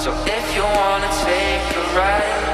So if you wanna take a ride